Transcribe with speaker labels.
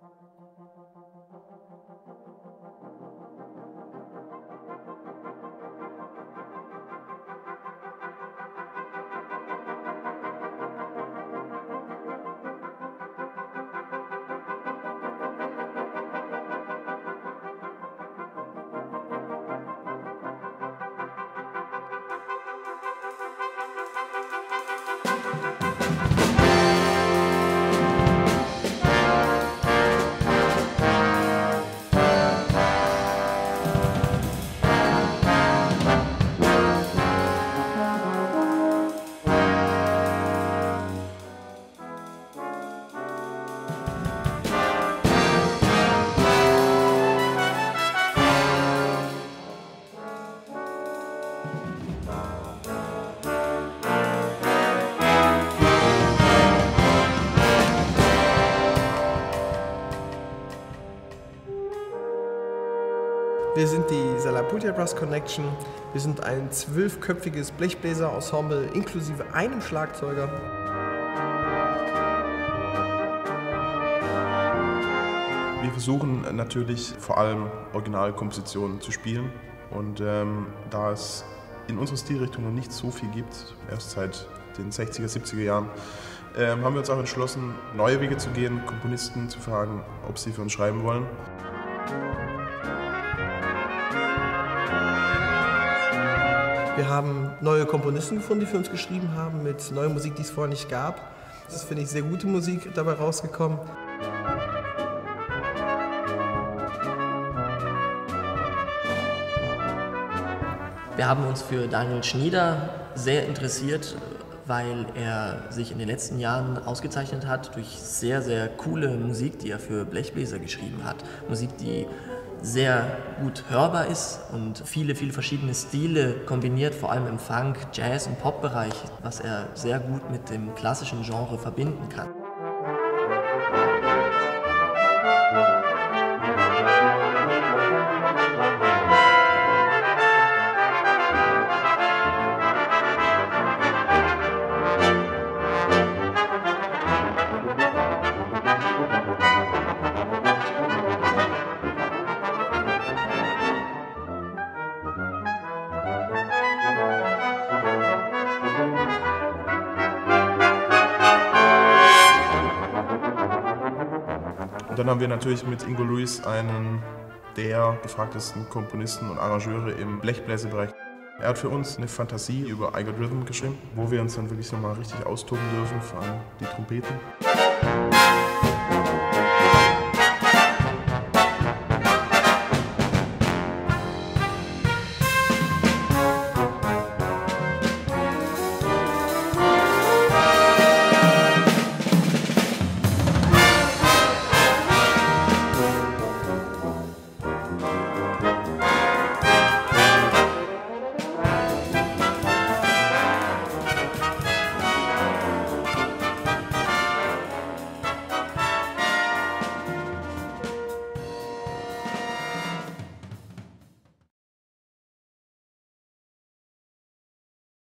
Speaker 1: Thank you. Wir sind die Salaputia Brass Connection. Wir sind ein zwölfköpfiges Blechbläser-Ensemble inklusive einem Schlagzeuger.
Speaker 2: Wir versuchen natürlich vor allem Originalkompositionen zu spielen und ähm, da es in unserer Stilrichtung noch nicht so viel gibt, erst seit den 60er, 70er Jahren, ähm, haben wir uns auch entschlossen, neue Wege zu gehen, Komponisten zu fragen, ob sie für uns schreiben wollen.
Speaker 1: Wir haben neue Komponisten gefunden, die für uns geschrieben haben, mit neuer Musik, die es vorher nicht gab. Das ist, finde ich, sehr gute Musik dabei rausgekommen.
Speaker 3: Wir haben uns für Daniel Schnieder sehr interessiert, weil er sich in den letzten Jahren ausgezeichnet hat durch sehr, sehr coole Musik, die er für Blechbläser geschrieben hat. Musik, die sehr gut hörbar ist und viele, viele verschiedene Stile kombiniert, vor allem im Funk, Jazz und Pop-Bereich, was er sehr gut mit dem klassischen Genre verbinden kann.
Speaker 2: Und dann haben wir natürlich mit Ingo Luis einen der gefragtesten Komponisten und Arrangeure im Blechbläserbereich. Er hat für uns eine Fantasie über Got Rhythm geschrieben, wo wir uns dann wirklich nochmal richtig austoben dürfen, vor allem die Trompeten. Bye.